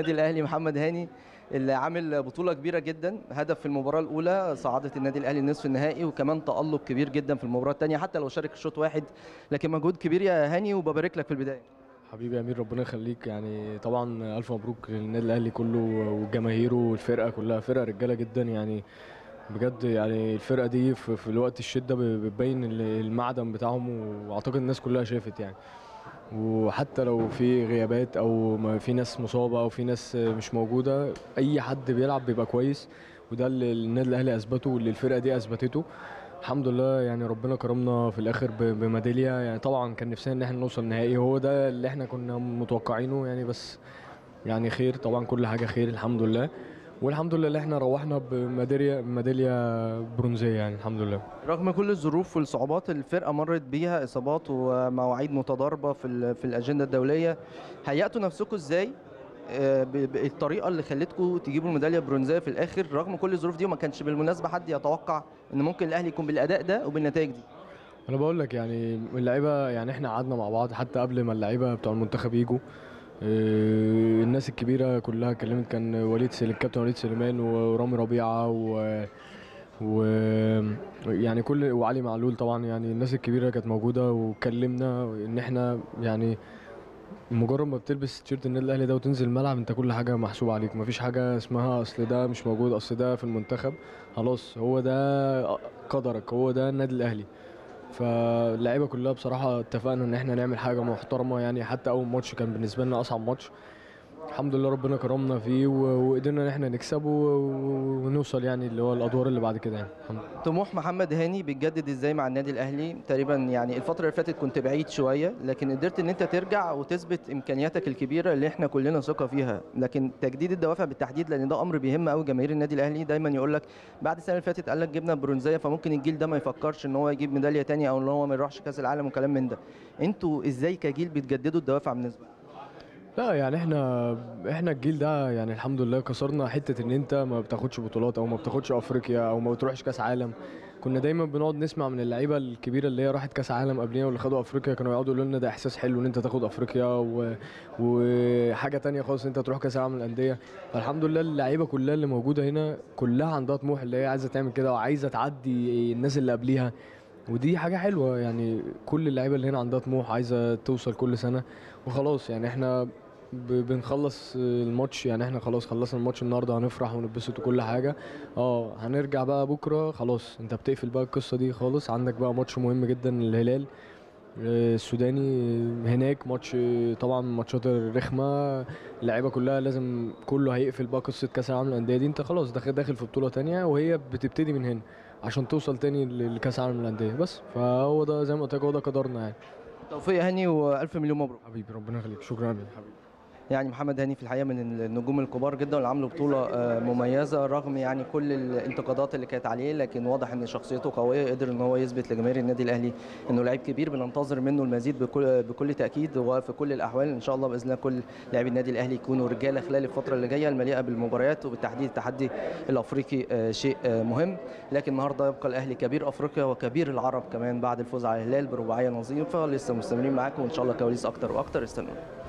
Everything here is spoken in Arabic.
النادي الأهلي محمد هاني اللي عامل بطولة كبيرة جدا هدف في المباراة الأولى صعدت النادي الأهلي النصف النهائي وكمان تألق كبير جدا في المباراة الثانية حتى لو شارك شوط واحد لكن مجهود كبير يا هاني وببارك لك في البداية. حبيبي يا أمير ربنا يخليك. يعني طبعا ألف مبروك للنادي الأهلي كله وجماهيره والفرقة كلها. فرقة رجالة جدا يعني بجد يعني الفرقة دي في, في الوقت الشدة بتبين المعدن بتاعهم وأعتقد الناس كلها شافت يعني. وحتى لو في غيابات أو ما في ناس مصابة أو في ناس مش موجودة أي حد بيلعب بيبقى كويس وده اللي النادي الأهلي أثبته واللي الفرقة دي أثبتته. الحمد لله يعني ربنا كرمنا في الآخر ب- بميدالية. يعني طبعا كان نفسنا إن إحنا نوصل نهائي هو ده اللي إحنا كنا متوقعينه يعني بس يعني خير طبعا كل حاجة خير الحمد لله. والحمد لله اللي إحنا روحنا بميداليه ميدالية برونزية يعني الحمد لله. رغم كل الظروف والصعوبات الفرقة مرت بيها إصابات ومواعيد متضاربة في في الأجندة الدولية هيأتوا نفسكم إزاي؟ آه، ب- ب- الطريقة اللي خلتكم تجيبوا الميدالية البرونزية في الآخر؟ رغم كل الظروف دي وما كانش بالمناسبة حد يتوقع إن ممكن الأهلي يكون بالأداء ده وبالنتائج دي. أنا بقول لك يعني اللعيبة يعني إحنا قعدنا مع بعض حتى قبل ما اللعيبة بتوع المنتخب يجوا. الناس الكبيرة كلها اتكلمت كان وليد. الكابتن وليد سليمان ورامي ربيعة و و يعني كل وعلي معلول طبعا يعني الناس الكبيرة كانت موجودة وكلمنا إن إحنا يعني مجرد ما بتلبس تيشيرت النادي الأهلي ده وتنزل الملعب أنت كل حاجة محسوبة عليك مفيش حاجة اسمها أصل ده مش موجود أصل ده في المنتخب خلاص هو ده قدرك هو ده النادي الأهلي فاللعيبة كلها بصراحة اتفقنا إن إحنا نعمل حاجة محترمة يعني حتى أول ماتش كان بالنسبة لنا أصعب ماتش. الحمد لله ربنا كرمنا فيه وقدرنا إن إحنا نكسبه ونوصل يعني اللي هو الأدوار اللي بعد كده يعني. الحمد لله. طموح محمد هاني بيتجدد إزاي مع النادي الأهلي؟ تقريبا يعني الفترة اللي فاتت كنت بعيد شوية لكن قدرت إن أنت ترجع وتثبت إمكانياتك الكبيرة اللي إحنا كلنا ثقة فيها. لكن تجديد الدوافع بالتحديد لأن ده أمر بيهم قوي جماهير النادي الأهلي دايما يقول لك بعد السنة اللي فاتت قال لك جبنا برونزية فممكن الجيل ده ما يفكرش إن هو يجيب ميدالية تانية أو إن هو ما يروحش كأس العالم وكلام من ده. أنتوا إزاي كجيل بتجددوا الدوافع بالنسبة؟ لا يعني إحنا إحنا الجيل ده يعني الحمد لله كسرنا حتة إن أنت ما بتاخدش بطولات أو ما بتاخدش أفريقيا أو ما بتروحش كأس عالم. كنا دايما بنقعد نسمع من اللعيبة الكبيرة اللي هي راحت كأس عالم قبلنا واللي خدوا أفريقيا كانوا يقعدوا يقولوا لنا ده إحساس حلو إن أنت تاخد أفريقيا و... وحاجة تانية خالص إن أنت تروح كأس العالم للانديه فالحمد لله اللعيبة كلها اللي موجودة هنا كلها عندها طموح اللي هي عايزة تعمل كده وعايزة تعدي الناس اللي قبليها. ودي حاجة حلوة يعني كل اللعيبة اللي هنا عندها طموح عايزة توصل كل سنة وخلاص يعني إحنا بنخلص الماتش يعني إحنا خلاص خلصنا الماتش النهارده هنفرح ونتبسط وكل حاجة. آه هنرجع بقى بكرة خلاص انت بتقفل بقى القصة دي خالص. عندك بقى ماتش مهم جدا الهلال آه، السوداني هناك ماتش طبعا ماتشات الرخمة. اللعيبة كلها لازم كله هيقفل بقى قصة كأس العالم للأندية دي. انت خلاص داخل داخل في بطولة تانية وهي بتبتدي من هنا. عشان توصل تاني لكأس العالم للأندية. بس فهو ده زي ما قلت لك هو ده قدرنا يعني. توفيق يا هاني وألف مليون مبروك. حبيبي ربنا يخليك. شكرا حبيبي. يعني محمد هاني في الحقيقة من النجوم الكبار جدا اللي عملوا بطولة آه، مميزة رغم يعني كل الانتقادات اللي كانت عليه لكن واضح إن شخصيته قوية قدر إن هو يثبت لجماهير النادي الأهلي إنه لعيب كبير بننتظر منه المزيد بكل بكل تأكيد وفي كل الأحوال. إن شاء الله بإذن الله كل لاعبي النادي الأهلي يكونوا رجالة خلال الفترة اللي جاية المليئة بالمباريات وبالتحديد التحدي الأفريقي آه، شيء آه، مهم. لكن النهارده يبقى الأهلي كبير أفريقيا وكبير العرب كمان بعد الفوز على الهلال برباعية نظيفة لسه مستمرين معاكم وإن شاء الله كواليس أكتر وأكتر. استنونا.